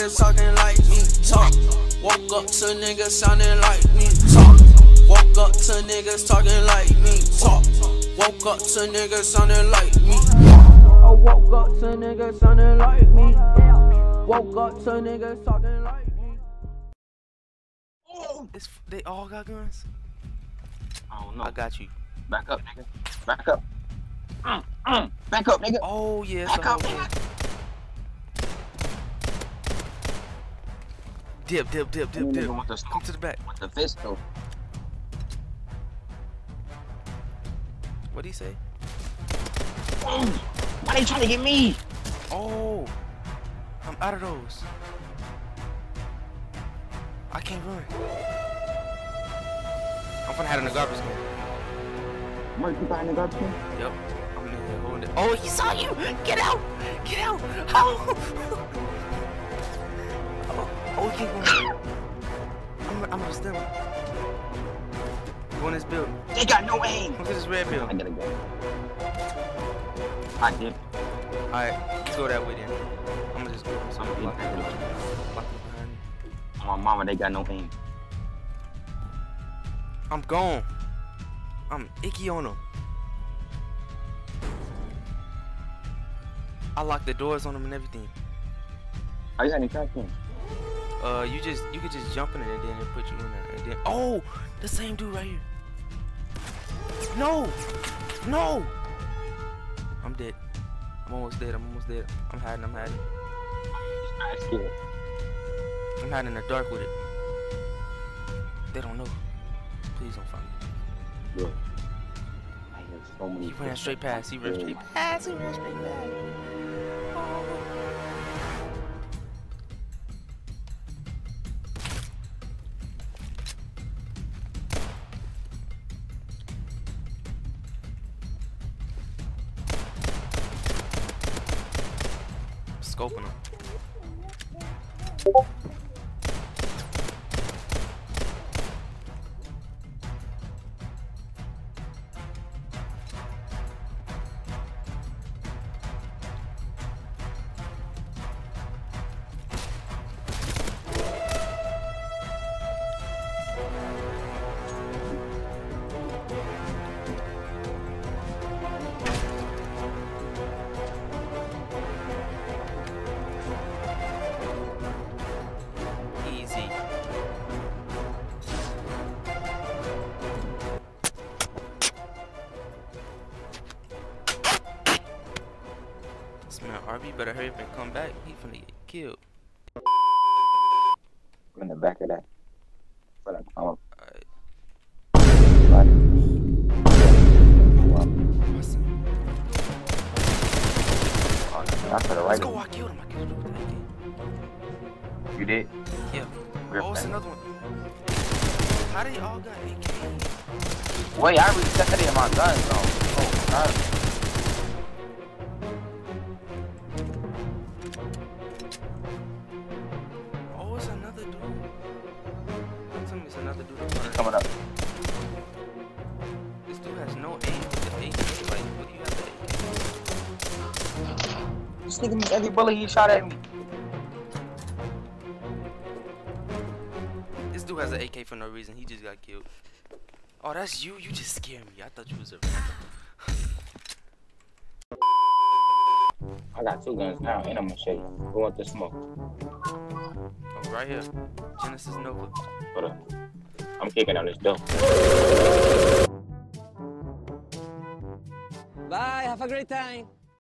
like me. Talk. Woke up to niggas sounding like me. Talk. Woke up to niggas talking like me. Talk. Woke up to niggas sounding like me. I woke up to niggas sounding like me. Woke up to niggas talking like me. It's, they all got guns? I don't know. I got you. Back up, nigga. Back up. Mm, mm. Back up, nigga. Oh, yeah. Back up, nigga. Dip, dip, dip, dip, dip. want the Come to the back. with the fist though. What'd he say? Mm. Why they trying to get me? Oh, I'm out of those. I can't run. I'm gonna hide in the garbage can. Mark, you behind the garbage can? Yep. I'm there holding it. Oh, he saw you! Get out! Get out! Oh! He can't go. I'm, I'm gonna steal. Go in this building. They got no aim. Look at this red I building. gotta go. I did. Alright, let's go that way then. I'm gonna just go. So I'm I'm gonna lock it that behind it. My mama, they got no aim. I'm gone. I'm icky on them. I locked the doors on them and everything. Are you got any track can? Uh, you just you could just jump in it and then it put you in there. And then oh, the same dude right here. No, no. I'm dead. I'm almost dead. I'm almost dead. I'm hiding. I'm hiding. I'm hiding in the dark with it. They don't know. Please don't find me. Look. I hear so many. He ran straight past. He ran straight past. He ran straight past. Oh. Scoping him. This man RB better hurry up and come back. He finna get killed. in the back of that. But I'm, I'm Alright, like, I see him. I could have Let's go. I killed him. I killed him with You did? Yeah. Grip Oh, it's another one. How they all got AK? Wait, I reset that in my gun though. Oh, God. This nigga missed every bullet he shot at me. This dude has an AK for no reason. He just got killed. Oh, that's you? You just scared me. I thought you was a I got two guns now and I'm gonna show you. Who want the smoke? Oh, right here. Genesis Nova. Hold up. I'm kicking on this door. Bye, have a great time.